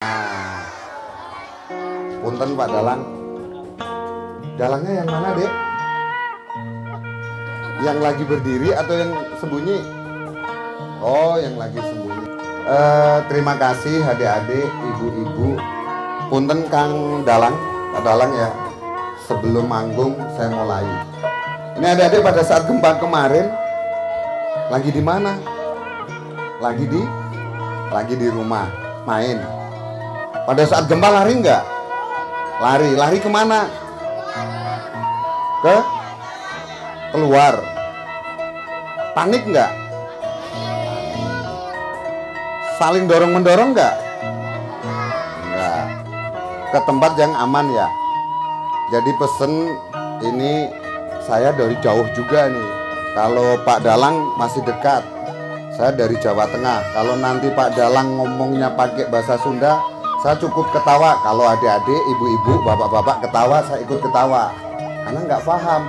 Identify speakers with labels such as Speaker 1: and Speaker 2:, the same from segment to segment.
Speaker 1: Nah, punten Pak Dalang. Dalangnya yang mana, Dek? Yang lagi berdiri atau yang sembunyi? Oh, yang lagi sembunyi. Eh, terima kasih adik-adik, ibu-ibu. Punten Kang Dalang, Pak Dalang ya. Sebelum manggung saya mulai. Ini adik-adik pada saat gempa kemarin lagi di mana? Lagi di lagi di rumah main. Pada saat gempa lari nggak? Lari, lari ke mana? Ke keluar. Panik nggak? Saling dorong mendorong nggak? Nggak. Ke tempat yang aman ya. Jadi pesen ini saya dari jauh juga nih. Kalau Pak Dalang masih dekat, saya dari Jawa Tengah. Kalau nanti Pak Dalang ngomongnya pakai bahasa Sunda, saya cukup ketawa. Kalau adik-adik, ibu-ibu, bapak-bapak ketawa, saya ikut ketawa. Karena nggak paham.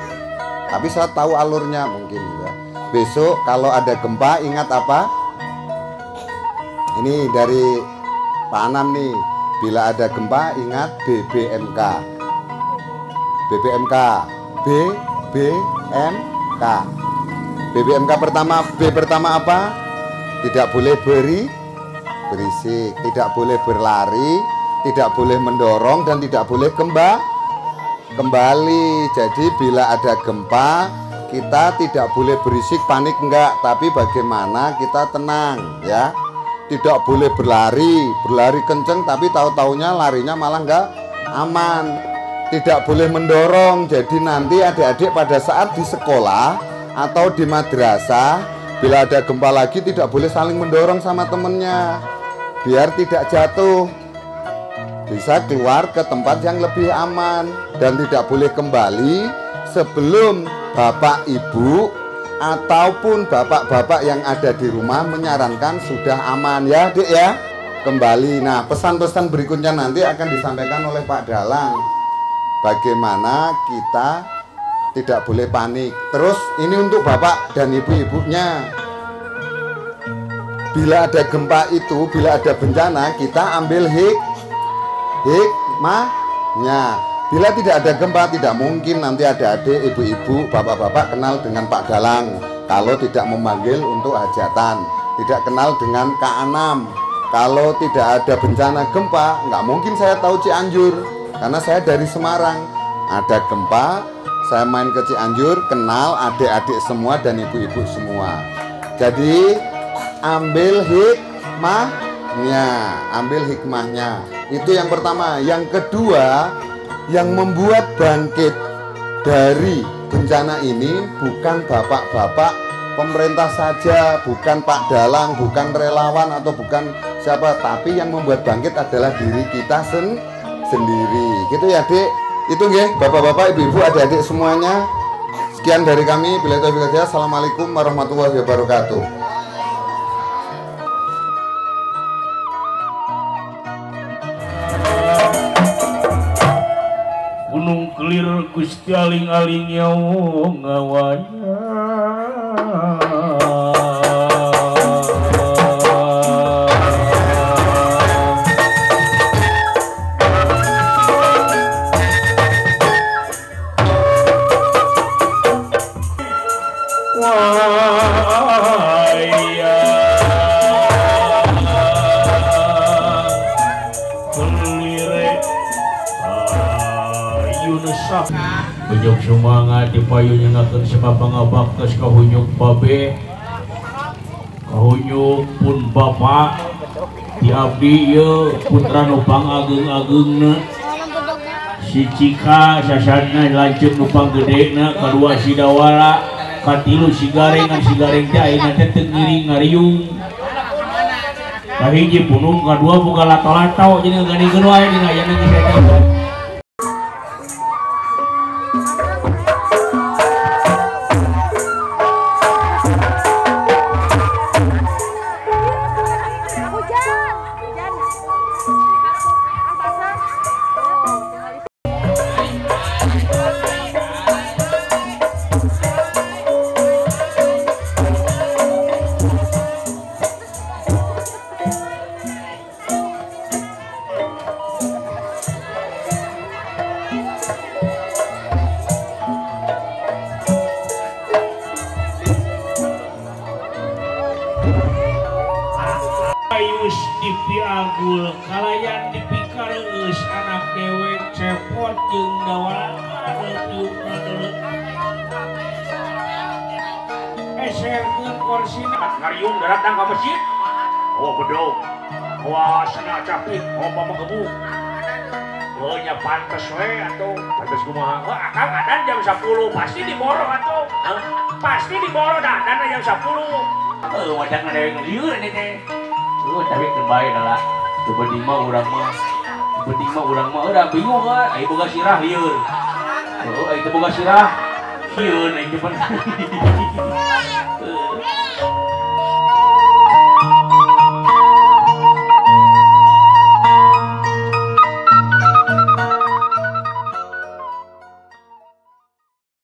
Speaker 1: Tapi saya tahu alurnya mungkin juga. Besok kalau ada gempa ingat apa? Ini dari Pak Anam nih. Bila ada gempa ingat BBMK. BBMK. BBMK. BBMK pertama B pertama apa? Tidak boleh beri berisik, tidak boleh berlari, tidak boleh mendorong dan tidak boleh gempa kembali. Jadi bila ada gempa, kita tidak boleh berisik, panik enggak, tapi bagaimana kita tenang ya. Tidak boleh berlari, berlari kenceng tapi tahu-taunya larinya malah enggak aman. Tidak boleh mendorong. Jadi nanti adik-adik pada saat di sekolah atau di madrasah bila ada gempa lagi tidak boleh saling mendorong sama temennya biar tidak jatuh bisa keluar ke tempat yang lebih aman dan tidak boleh kembali sebelum bapak ibu ataupun bapak-bapak yang ada di rumah menyarankan sudah aman ya dek ya kembali nah pesan-pesan berikutnya nanti akan disampaikan oleh Pak Dalang bagaimana kita tidak boleh panik. Terus ini untuk bapak dan ibu-ibunya. Bila ada gempa itu, bila ada bencana, kita ambil hik hikmahnya. Bila tidak ada gempa, tidak mungkin nanti ada adik, ibu-ibu, bapak-bapak kenal dengan Pak Dalang. Kalau tidak memanggil untuk hajatan, tidak kenal dengan Kak Anam. Kalau tidak ada bencana gempa, nggak mungkin saya tahu Cianjur, karena saya dari Semarang. Ada gempa, saya main ke Cianjur, kenal adik-adik semua dan ibu-ibu semua. Jadi ambil hikmahnya, ambil hikmahnya. Itu yang pertama. Yang kedua, yang membuat bangkit dari bencana ini bukan bapak-bapak pemerintah saja, bukan Pak Dalang, bukan relawan atau bukan siapa, tapi yang membuat bangkit adalah diri kita sen sendiri. Gitu ya, Dek itu nggih bapak-bapak ibu-ibu adik-adik semuanya sekian dari kami bila itu assalamualaikum warahmatullahi wabarakatuh
Speaker 2: Kelir Gusti aling-aling Waya Ayun sak Benyok semangat di payunya ngakan sebab pangabaktas kahunyuk babe. Kahunyuk pun bapak Di abdi ya putra nupang ageng-ageng Si Cika sasana lanjut nupang gede na. Kedua si Dawala katilu si gareng si gareng teh ayeuna teh teu ngiring ngariung. Kahiji punung kadua buka lato-lato jadi nganikeun wae dina ayeuna
Speaker 3: やったー!
Speaker 2: Agul kalayan dipikarus anak dewek cepot jeung dawalan eserkeun eh, korsina
Speaker 4: ngariung datang ka masjid. Oh bedog wah sana capit oh mama gebu? Oh nya pantes we atau pantes kumaha? Oh akang adan jam 10 pasti diboro atau pasti diboro dadan jam 10 Oh,
Speaker 2: eh, wajah ngadewek ngeliur ini teh. Eh, tapi terbaik adalah coba di mah. Coba di mah udah bingung kan. Ayo boga sirah liur. Oh, ayo boga sirah. Sieun ayo depan.